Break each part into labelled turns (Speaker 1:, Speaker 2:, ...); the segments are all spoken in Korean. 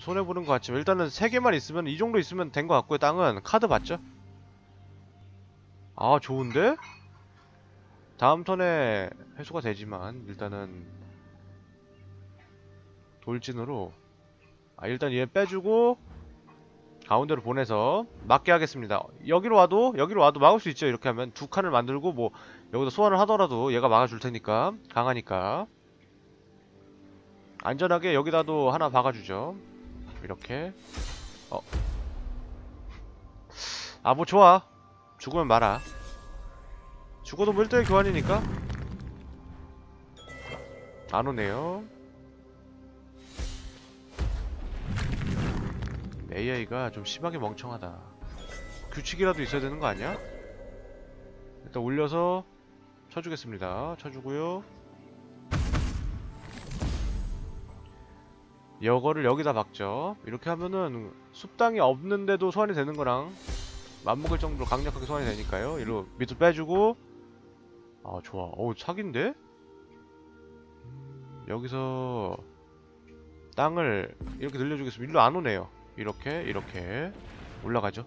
Speaker 1: 손해보는 것 같지만 일단은 3개만 있으면 이 정도 있으면 된 것 같고요. 땅은 카드 봤죠? 아 좋은데? 다음 턴에 회수가 되지만 일단은 돌진으로. 아 일단 얘 빼주고 가운데로 보내서 막게 하겠습니다. 여기로 와도 여기로 와도 막을 수 있죠. 이렇게 하면 두 칸을 만들고 뭐 여기서 소환을 하더라도 얘가 막아줄 테니까 강하니까. 안전하게 여기다도 하나 박아주죠 이렇게. 어. 아 뭐 좋아. 죽으면 말아. 죽어도 뭐 1대1 교환이니까. 안 오네요. AI가 좀 심하게 멍청하다. 규칙이라도 있어야 되는 거 아니야? 일단 올려서 쳐주겠습니다. 쳐주고요 여거를 여기다 박죠. 이렇게 하면은 숲땅이 없는데도 소환이 되는 거랑 맞먹을 정도로 강력하게 소환이 되니까요. 이리로 밑으로 빼주고. 아 좋아. 어우 사기인데? 음, 여기서 땅을 이렇게 늘려주겠습니다 일로 안 오네요. 이렇게 이렇게. 올라가죠.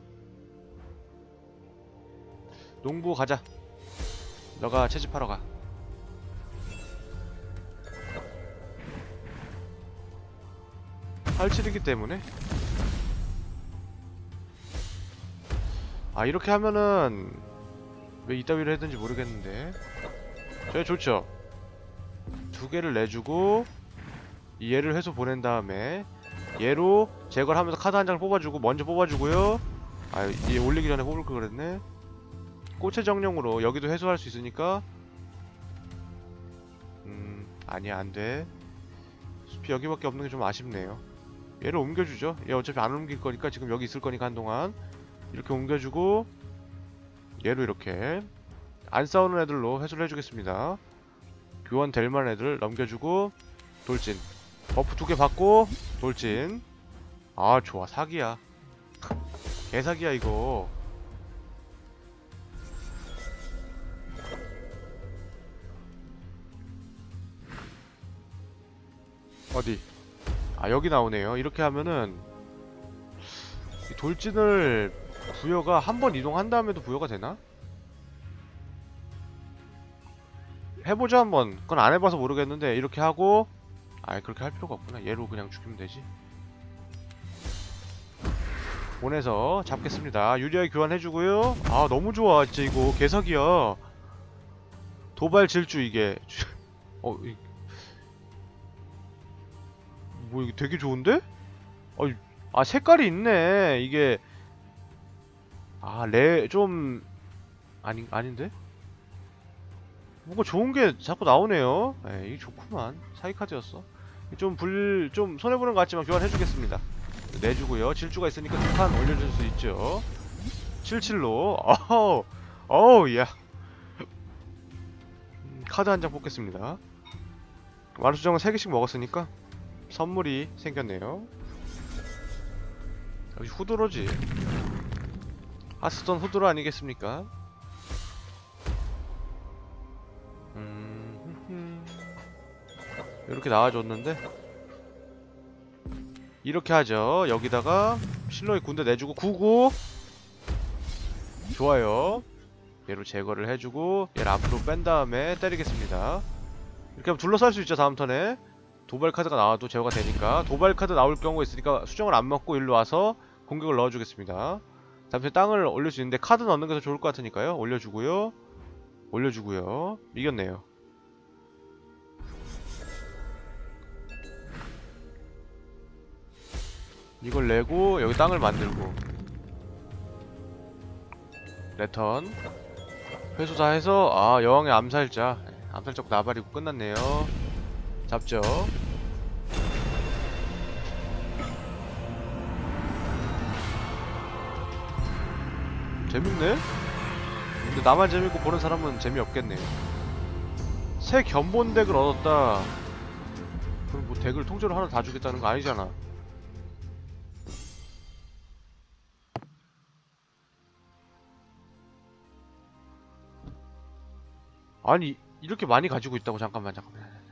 Speaker 1: 농부 가자. 너가 채집하러 가 팔칠이기 때문에? 아 이렇게 하면은 왜 이따위로 했는지 모르겠는데. 저희 좋죠? 두 개를 내주고 이 얘를 회수 보낸 다음에 얘로 제거를 하면서 카드 한 장을 뽑아주고 먼저 뽑아주고요. 아얘 올리기 전에 뽑을 걸 그랬네. 꽃의 정령으로 여기도 회수할 수 있으니까. 음 아니야 안돼. 숲이 여기밖에 없는 게 좀 아쉽네요 얘를 옮겨주죠. 얘 어차피 안 옮길 거니까 지금 여기 있을 거니까 한동안. 이렇게 옮겨주고 얘로 이렇게 안 싸우는 애들로 회수를 해주겠습니다. 교환 될 만한 애들 넘겨주고 돌진. buff 두 개 받고 돌진. 아 좋아. 사기야. 개사기야 이거. 어디 아 여기 나오네요. 이렇게 하면은 이 돌진을 부여가 한 번 이동한 다음에도 부여가 되나? 해보자 한번. 그건 안 해봐서 모르겠는데 이렇게 하고 아예 그렇게 할 필요가 없구나. 얘로 그냥 죽이면 되지. 보내서 잡겠습니다. 유리하게 교환해주고요. 아 너무 좋아 진짜 이거. 개사기야. 도발 질주 이게. 어 이... 뭐 이게 되게 좋은데? 어, 아 색깔이 있네 이게 아 레 좀 아니 아닌데? 뭔가 좋은 게 자꾸 나오네요. 에 이게 좋구만. 사기 카드였어. 좀 불, 좀 손해 보는 것 같지만 교환해주겠습니다. 내주고요. 질주가 있으니까 두칸 올려줄 수 있죠. 77로. 어우, 어우, 야. 음, 카드 한 장 뽑겠습니다. 마루 수정은 3개씩 먹었으니까 선물이 생겼네요. 역시 후드로지. 하스톤 후드로 아니겠습니까? 음, 이렇게 나와줬는데 이렇게 하죠 여기다가 실로이 군대 내주고 구구 좋아요 얘로 제거를 해주고 얘를 앞으로 뺀 다음에 때리겠습니다 이렇게 하면 둘러쌀 수 있죠 다음 턴에 도발 카드가 나와도 제거가 되니까 도발 카드 나올 경우가 있으니까 수정을 안 먹고 일로 와서 공격을 넣어주겠습니다. 다음에 땅을 올릴 수 있는데 카드 넣는 게 더 좋을 것 같으니까요. 올려주고요. 올려주고요. 이겼네요. 이걸 내고 여기 땅을 만들고. 레턴. 회수 다 해서 아 여왕의 암살자. 암살적 나발이고 끝났네요. 잡죠 재밌네? 근데 나만 재밌고 보는 사람은 재미없겠네요 새 견본 덱을 얻었다. 그럼 뭐 덱을 통째로 하나 다 주겠다는 거 아니잖아. 아니 이렇게 많이 가지고 있다고 잠깐만 잠깐만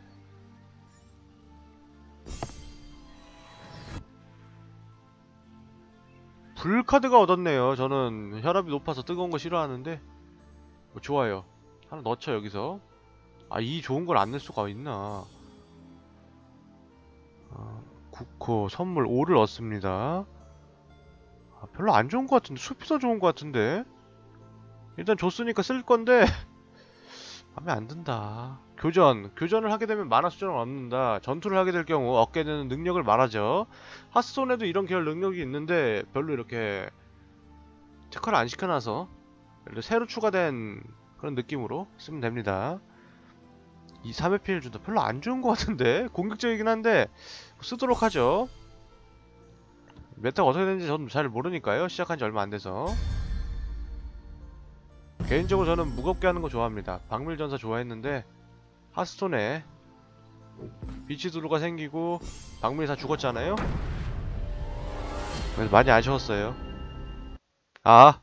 Speaker 1: 불카드가 얻었네요. 저는 혈압이 높아서 뜨거운 거 싫어하는데 뭐 좋아요. 하나 넣죠 여기서. 아 이 좋은 걸 안 낼 수가 있나? 아, 9코 선물 5를 얻습니다. 아, 별로 안 좋은 것 같은데 숲이 더 좋은 것 같은데 일단 줬으니까 쓸 건데 마음에 안 든다. 교전. 교전을 하게 되면 만화 수정을 얻는다. 전투를 하게 될 경우 얻게 되는 능력을 말하죠. 하스톤에도 이런 계열 능력이 있는데 별로 이렇게 특화를 안 시켜놔서 새로 추가된 그런 느낌으로 쓰면 됩니다. 이 3회 피해를 준다. 별로 안 좋은 것 같은데? 공격적이긴 한데 쓰도록 하죠. 메타가 어떻게 되는지 저는 잘 모르니까요. 시작한 지 얼마 안 돼서. 개인적으로 저는 무겁게 하는 거 좋아합니다. 박밀전사 좋아했는데 하스톤에 비치드루가 생기고 박밀사 죽었잖아요? 그래서 많이 아쉬웠어요. 아!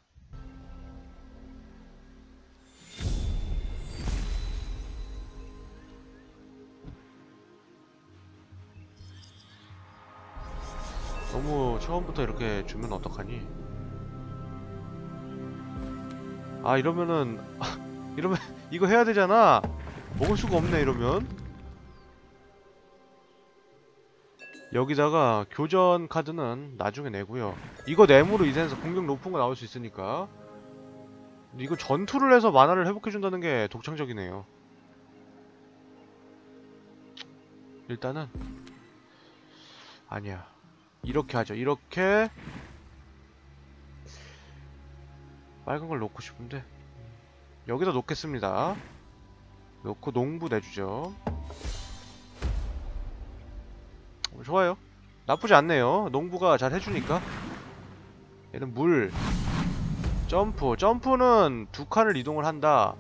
Speaker 1: 너무 처음부터 이렇게 주면 어떡하니? 아 이러면은 이러면 이거 해야 되잖아. 먹을 수가 없네 이러면. 여기다가 교전 카드는 나중에 내고요. 이거 내므로 이센에서 공격 높은 거 나올 수 있으니까. 이거 전투를 해서 만화를 회복해준다는 게 독창적이네요. 일단은. 아니야. 이렇게 하죠. 이렇게 빨간 걸 놓고 싶은데. 여기다 놓겠습니다. 놓고 농부 내주죠. 어, 좋아요. 나쁘지 않네요. 농부가 잘 해주니까. 얘는 물. 점프. 점프는 두 칸을 이동을 한다.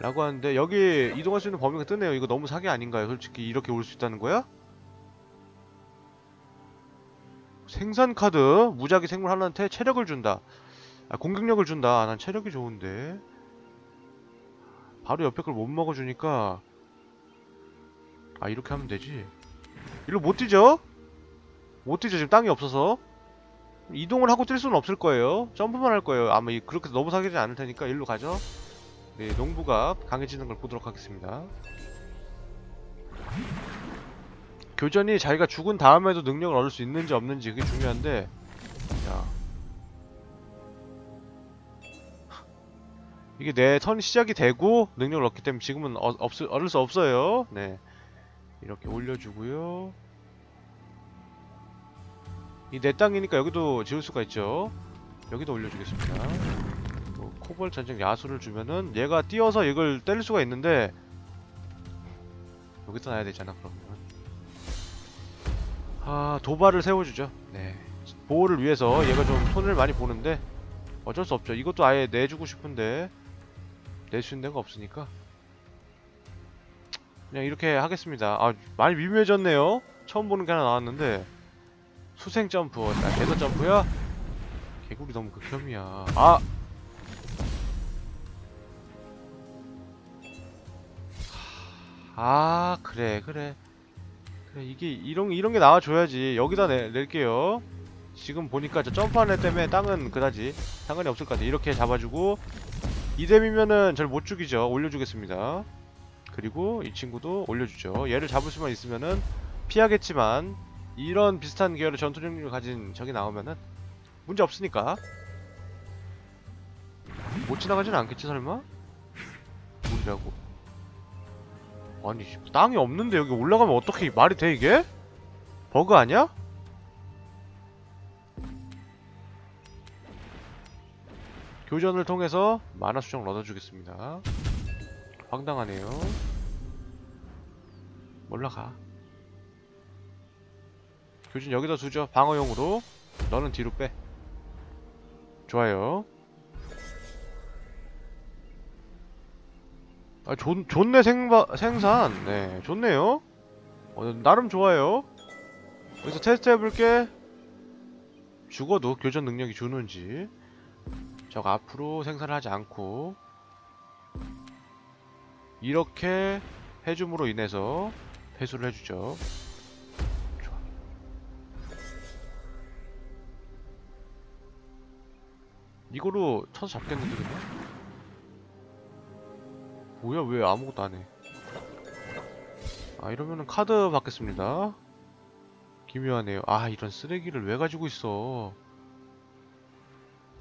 Speaker 1: 라고 하는데 여기 이동할 수 있는 범위가 뜨네요. 이거 너무 사기 아닌가요? 솔직히 이렇게 올 수 있다는 거야? 생산 카드. 무작위 생물 하나한테 체력을 준다 아, 공격력을 준다. 난 체력이 좋은데. 바로 옆에 걸 못 먹어주니까. 아, 이렇게 하면 되지. 일로 못 뛰죠? 못 뛰죠. 지금 땅이 없어서. 이동을 하고 뛸 수는 없을 거예요. 점프만 할 거예요. 아마 이- 그렇게 너무 사귀지 않을 테니까 일로 가죠. 네, 농부가 강해지는 걸 보도록 하겠습니다. 교전이 자기가 죽은 다음에도 능력을 얻을 수 있는지 없는지 그게 중요한데 야 이게 내 턴 시작이 되고 능력을 얻기 때문에 지금은 어, 없, 얻을 수 없어요. 네. 이렇게 올려주고요. 이 내 땅이니까 여기도 지을 수가 있죠. 여기도 올려주겠습니다. 또 코볼 전쟁 야수를 주면은 얘가 뛰어서 이걸 때릴 수가 있는데 여기다 놔야 되잖아 그러면. 아 도발을 세워주죠. 네. 보호를 위해서 얘가 좀 손을 많이 보는데 어쩔 수 없죠. 이것도 아예 내주고 싶은데 있는 데가 없으니까. 그냥 이렇게 하겠습니다. 아 많이 미묘해졌네요. 처음 보는 게 하나 나왔는데. 수생 점프 나 대서 점프야? 개구리 너무 극혐이야. 아! 아 그래 그래. 그래 이게 이런 이런 게 나와줘야지. 여기다 내, 낼게요. 지금 보니까 저 점프하는 애 때문에 땅은 그다지 상관이 없을 것 같아. 이렇게 잡아주고 이뎀이면은 절못 죽이죠. 올려주겠습니다. 그리고 이 친구도 올려주죠. 얘를 잡을 수만 있으면은 피하겠지만 이런 비슷한 계열의 전투 능력을 가진 적이 나오면은 문제 없으니까 못 지나가진 않겠지 설마? 물이라고? 아니 땅이 없는데 여기 올라가면 어떻게 말이 돼 이게? 버그 아니야? 교전을 통해서 만화 수정을 얻어주겠습니다. 황당하네요. 올라가. 교전 여기다 두죠. 방어용으로. 너는 뒤로 빼. 좋아요. 아, 좋, 좋네, 생바, 생산. 네, 좋네요. 어, 나름 좋아요. 여기서 테스트 해볼게. 죽어도 교전 능력이 주는지. 적 앞으로 생산을 하지 않고 이렇게 해줌으로 인해서 회수를 해주죠. 좋아. 이거로 쳐서 잡겠는데 그냥? 뭐야 왜 아무것도 안해 아 이러면은 카드 받겠습니다 기묘하네요 아 이런 쓰레기를 왜 가지고 있어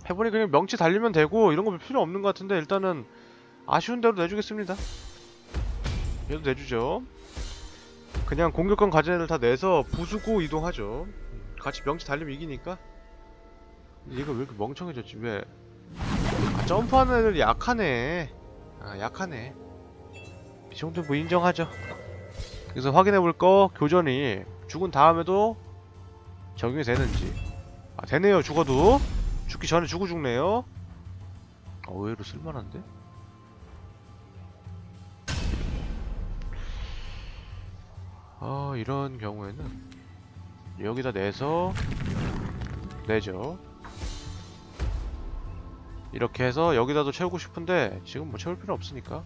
Speaker 1: 해보니 그냥 명치 달리면 되고 이런 거 필요 없는 것 같은데 일단은 아쉬운 대로 내주겠습니다. 얘도 내주죠. 그냥 공격권 과제를 다 내서 부수고 이동하죠. 같이 명치 달리면 이기니까. 얘가 왜 이렇게 멍청해졌지? 왜? 아, 점프하는 애들 약하네. 아 약하네. 이 정도 뭐 인정하죠. 그래서 확인해볼 거 교전이 죽은 다음에도 적용이 되는지. 아 되네요 죽어도 죽기 전에 죽고 죽네요. 어, 의외로 쓸만한데? 아 이런 경우에는 여기다 내서 내죠. 이렇게 해서 여기다도 채우고 싶은데 지금 뭐 채울 필요 없으니까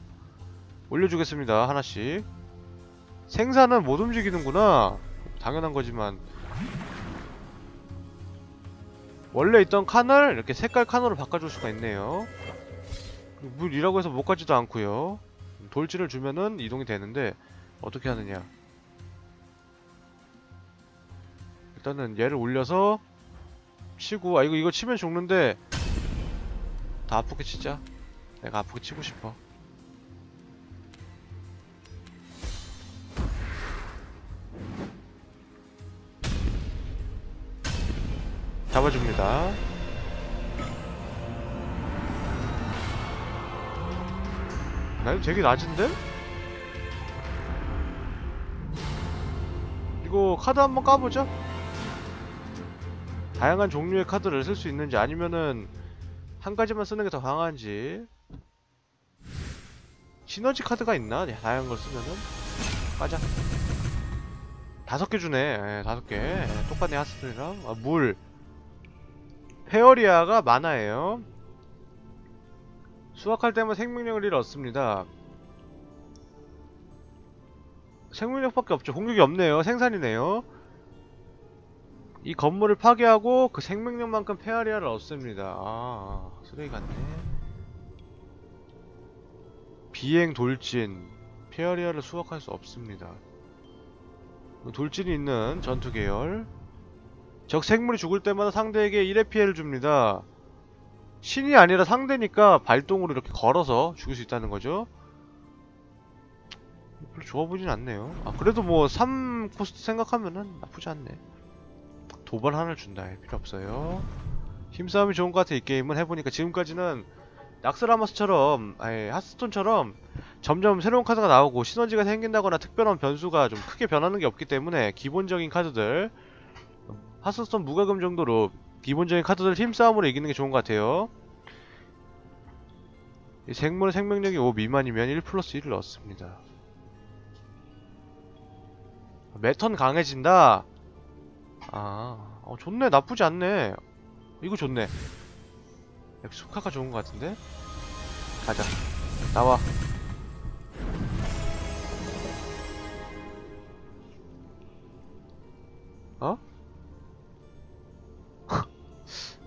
Speaker 1: 올려주겠습니다 하나씩. 생산은 못 움직이는구나. 당연한 거지만 원래 있던 칸을 이렇게 색깔 칸으로 바꿔줄 수가 있네요. 물이라고 해서 못 가지도 않고요. 돌지를 주면은 이동이 되는데 어떻게 하느냐. 일단은 얘를 올려서 치고 아 이거 이거 치면 죽는데 다 아프게 치자. 내가 아프게 치고 싶어 잡아줍니다. 나 이거 되게 낮은데? 이거 카드 한번 까보죠. 다양한 종류의 카드를 쓸 수 있는지 아니면은 한 가지만 쓰는 게 더 강한지. 시너지 카드가 있나? 네, 다양한 걸 쓰면은. 가자. 다섯 개 주네. 예, 다섯 개. 예, 똑같네 하스들이랑. 아, 물 페어리아가 mana예요. 수확할 때만 생명력을 잃었습니다. 생명력밖에 없죠. 공격이 없네요. 생산이네요. 이 건물을 파괴하고 그 생명력만큼 페어리아를 얻습니다. 아 쓰레기 같네. 비행 돌진. 페어리아를 수확할 수 없습니다. 돌진이 있는 전투 계열 적 생물이 죽을 때마다 상대에게 1의 피해를 줍니다. 신이 아니라 상대니까 발동으로 이렇게 걸어서 죽일 수 있다는 거죠. 별로 좋아 보진 않네요. 아 그래도 뭐 3코스트 생각하면은 나쁘지 않네. 도발 하나를 준다. 필요 없어요. 힘싸움이 좋은 것 같아 이 게임은. 해보니까 지금까지는 낙스라마스처럼 아니 하스톤처럼 점점 새로운 카드가 나오고 시너지가 생긴다거나 특별한 변수가 좀 크게 변하는 게 없기 때문에 기본적인 카드들 하스톤 무과금 정도로 기본적인 카드들 힘싸움으로 이기는 게 좋은 것 같아요. 이 생물 생명력이 5 미만이면 1 플러스 1을 넣습니다. 매턴 강해진다? 아 어, 좋네. 나쁘지 않네. 이거 좋네. 역시 소카가 좋은 것 같은데? 가자. 나와. 어?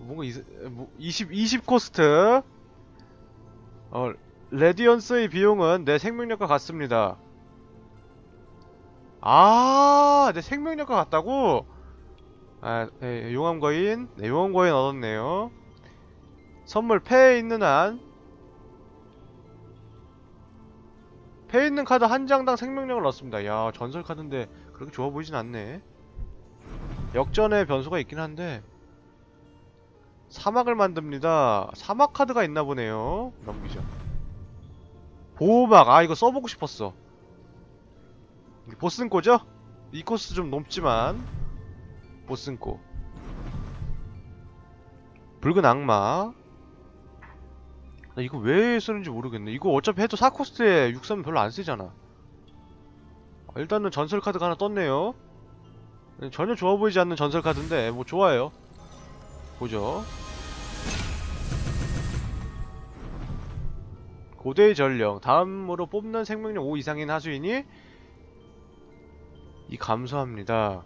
Speaker 1: 뭔가 이, 뭐, 20, 20 코스트 어 레디언스의 비용은 내 생명력과 같습니다 아, 내 생명력과 같다고? 아, 네, 용암거인. 네, 용암거인 얻었네요. 선물 패에 있는 한. 패에 있는 카드 한 장당 생명력을 얻습니다. 야, 전설 카드인데 그렇게 좋아 보이진 않네. 역전의 변수가 있긴 한데. 사막을 만듭니다. 사막 카드가 있나 보네요. 넘기죠. 보호막. 아, 이거 써보고 싶었어. 보슨코죠? 이 코스 좀 높지만 보슨코 붉은 악마 나 이거 왜 쓰는지 모르겠네 이거 어차피 해도 4코스트에 6삼 별로 안 쓰잖아 아, 일단은 전설 카드가 하나 떴네요 전혀 좋아 보이지 않는 전설 카드인데 뭐 좋아요 보죠 고대의 전령 다음으로 뽑는 생명력 5 이상인 하수인이 이 감소합니다.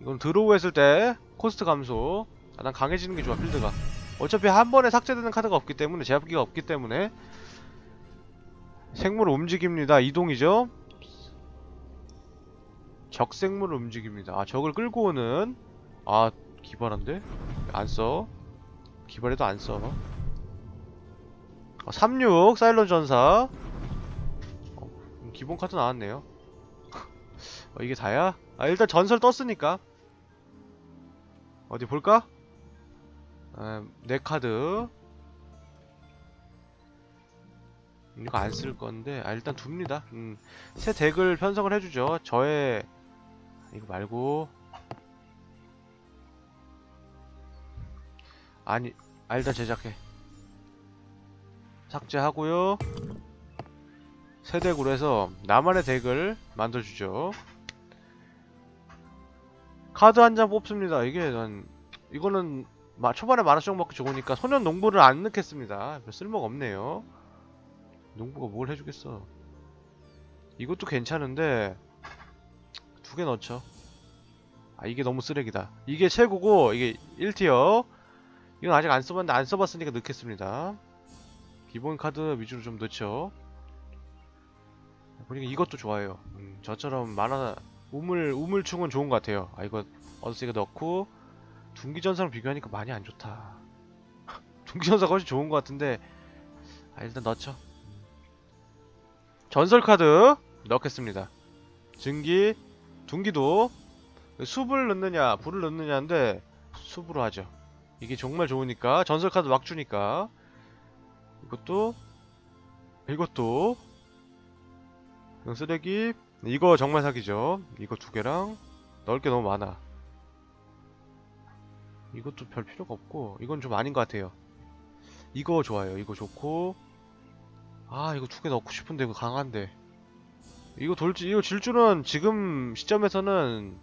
Speaker 1: 이건 draw 했을 때 코스트 감소. 아, 난 강해지는 게 좋아 필드가. 어차피 한 번에 삭제되는 카드가 없기 때문에 제압기가 없기 때문에 생물 움직입니다. 이동이죠. 적 생물을 움직입니다. 아 적을 끌고 오는 아 기발한데 안 써. 기발해도 안 써. 어, 36 사일런 전사. 어, 기본 카드 나왔네요. 어, 이게 다야? 아 일단 전설 떴으니까 어디 볼까? 아, 네 카드 이거 안 쓸 건데 아 일단 둡니다 음, 새 덱을 편성을 해주죠 저의 이거 말고 아니 아 일단 제작해 삭제하고요. 새 deck으로 해서 나만의 deck을 만들어주죠. 카드 한 장 뽑습니다. 이게 난 이거는 마, 초반에 mana정 먹기 좋으니까 소년 농부를 안 넣겠습니다. 별 쓸모가 없네요. 농부가 뭘 해주겠어. 이것도 괜찮은데 두 개 넣죠. 아 이게 너무 쓰레기다. 이게 최고고 이게 1티어. 이건 아직 안 써봤는데 안 써봤으니까 넣겠습니다 기본 카드 위주로 좀 넣죠. 보니까 이것도 좋아요. 음, 저처럼 만화 우물 우물충은 좋은 것 같아요. 아 이거 어드세이가 넣고 둥기전사랑 비교하니까 많이 안 좋다. 둥기전사가 훨씬 좋은 것 같은데 아 일단 넣죠. 전설 카드 넣겠습니다. 증기, 둥기도. 숲을 넣느냐, 불을 넣느냐인데 숲으로 하죠. 이게 정말 좋으니까 전설 카드 막 주니까 이것도 이것도 쓰레기 이거 정말 사기죠. 이거 두 개랑 넣을 게 너무 많아. 이것도 별 필요가 없고 이건 좀 아닌 것 같아요. 이거 좋아요. 이거 좋고 아 이거 두 개 넣고 싶은데 이거 강한데 이거 돌지 이거 질주는 지금 시점에서는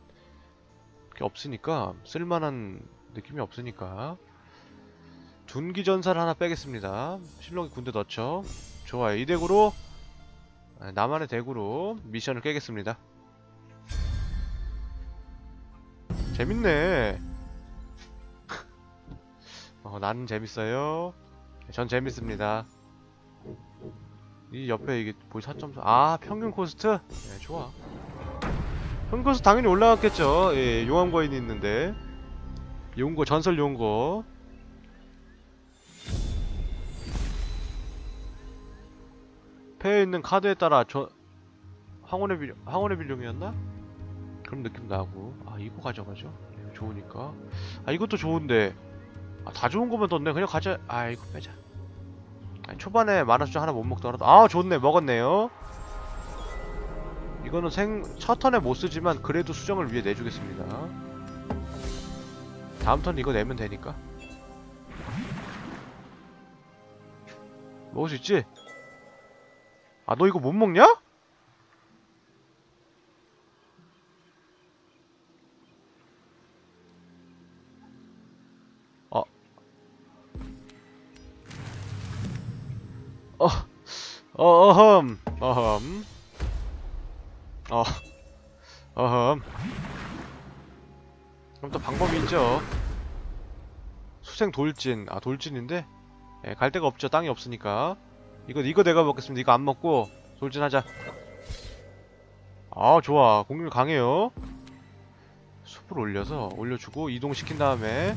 Speaker 1: 없으니까 쓸만한 느낌이 없으니까 둔기전사를 하나 빼겠습니다 신록의 군대 넣죠 좋아요 이 deck으로 아, 나만의 deck으로 미션을 깨겠습니다 재밌네 어, 나는 재밌어요 전 재밌습니다 이 옆에 이게 보이 4.4. 아, 평균 코스트? 네, 좋아. 평균 코스트 당연히 올라갔겠죠. 예, 용암 거인이 있는데. 용거, 전설 용거. 패에 있는 카드에 따라 저, 황혼의 빌, 황혼의 빌룡이었나? 그런 느낌 나고. 아, 이거 가져가죠. 이거 좋으니까. 아, 이것도 좋은데. 아, 다 좋은 거면 뒀네. 그냥 가자. 아, 이거 빼자. 아니, 초반에 만화수정 하나 못 먹더라도 아 좋네 먹었네요 이거는 생 첫 턴에 못 쓰지만 그래도 수정을 위해 내주겠습니다 다음 턴 이거 내면 되니까 먹을 수 있지? 아 너 이거 못 먹냐? 어, 어, 어흠, 어흠, 어, 어흠. 그럼 또 방법이 있죠. 수생 돌진, 아 돌진인데, 예, 갈 데가 없죠. 땅이 없으니까. 이거 이거 내가 먹겠습니다. 이거 안 먹고 돌진하자. 아 좋아, 공격 강해요. 숲을 올려서 올려주고 이동시킨 다음에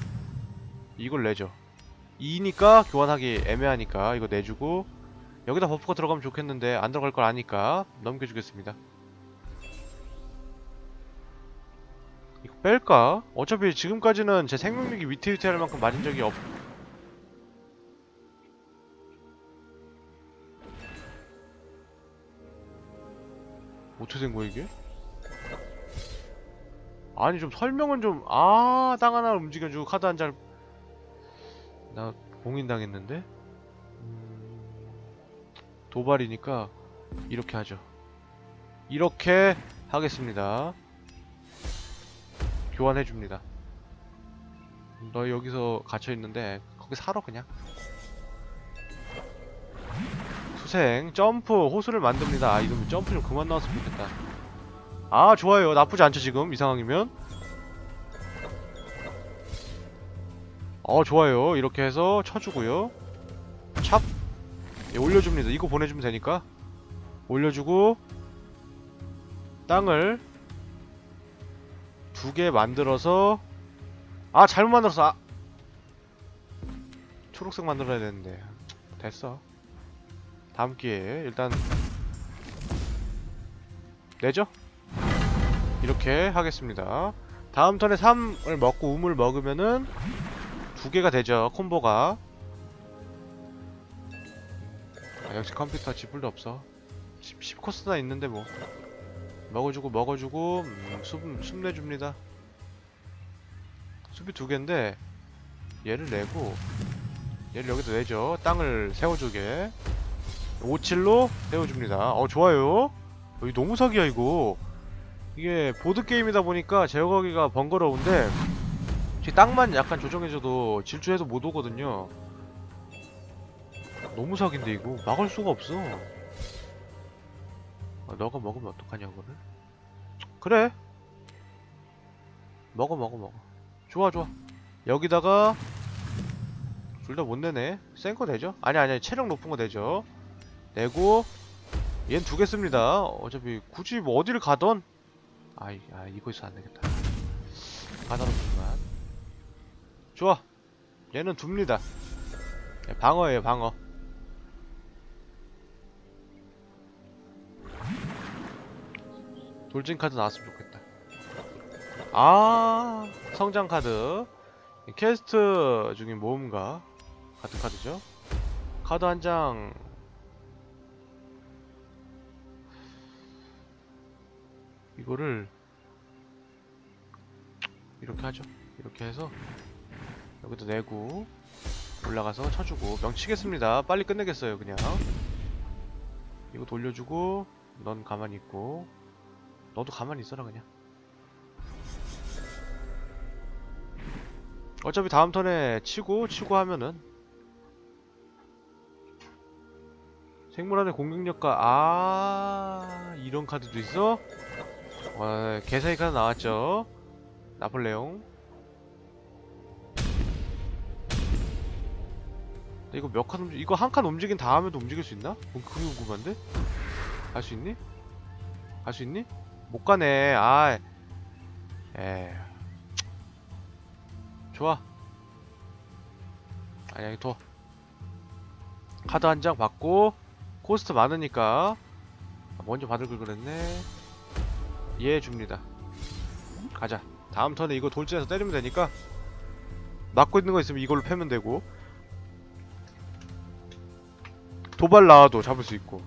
Speaker 1: 이걸 내죠. 2니까 교환하기 애매하니까 이거 내주고 여기다 버프가 들어가면 좋겠는데 안 들어갈 걸 아니까 넘겨주겠습니다 이거 뺄까? 어차피 지금까지는 제 생명력이 위태위태할 만큼 맞은 적이 없... 어떻게 된 거야 이게? 아니 좀 설명은 좀... 아... 땅 하나를 움직여주고 카드 한 장... 나 봉인당했는데? 도발이니까 이렇게 하죠. 이렇게 하겠습니다. 교환해줍니다. 너 여기서 갇혀있는데 거기 살아 그냥 수생 점프 호수를 만듭니다. 아 이거 점프 좀 그만 나왔으면 좋겠다. 아 좋아요. 나쁘지 않죠 지금 이 상황이면. 어 좋아요. 이렇게 해서 쳐주고요. 찹. 예, 올려줍니다. 이거 보내주면 되니까. 올려주고 땅을 두 개 만들어서 아 잘못 만들었어. 아. 초록색 만들어야 되는데. 됐어 다음 기회에 일단 내죠? 이렇게 하겠습니다. 다음 턴에 3을 먹고 우물 먹으면은 두 개가 되죠 콤보가. 아, 역시 컴퓨터 지불도 없어. 10, 10코스나 있는데 뭐. 먹어주고 먹어주고 음, 숲, 숲 내줍니다. 숲이 두 개인데 얘를 내고 얘를 여기다 내죠. 땅을 세워주게 57로 세워줍니다. 어 좋아요. 여기 너무 사기야 이거. 이게 보드게임이다 보니까 제어하기가 번거로운데 제 땅만 약간 조정해줘도 질주해도 못 오거든요. 너무 사기인데 이거. 막을 수가 없어. 아, 너가 먹으면 어떡하냐 그거를? 그래. 먹어 먹어 먹어. 좋아 좋아. 여기다가 둘 다 못 내네. 센 거 되죠? 아니 아니. 체력 높은 거 되죠 내고 얘는 두 개 씁니다. 어차피 굳이 뭐 어디를 가던? 아이 아 이거 있어 안 되겠다. 까다롭지만. 좋아. 얘는 둡니다. 네, 방어예요 방어. 돌진 카드 나왔으면 좋겠다. 아 성장 카드. 퀘스트 중인 모험가 같은 카드죠? 카드 한 장 이거를 이렇게 하죠. 이렇게 해서 여기다 내고 올라가서 쳐주고 명치겠습니다. 빨리 끝내겠어요 그냥. 이거 돌려주고 넌 가만히 있고. 너도 가만히 있어라 그냥. 어차피 다음 턴에 치고 치고 하면은 생물안의 공격력과 아 이런 카드도 있어? 와 개사기 카드 나왔죠 나폴레옹 이거 몇 칸 움직 이거 한 칸 움직인 다음에도 움직일 수 있나? 뭐 그게 궁금한데? 갈 수 있니? 갈 수 있니? 못 가네 아 에. 좋아 아니 둬 카드 한 장 받고 코스트 많으니까 먼저 받을 걸 그랬네 예 줍니다. 가자. 다음 턴에 이거 돌진해서 때리면 되니까 막고 있는 거 있으면 이걸로 패면 되고. 도발 나와도 잡을 수 있고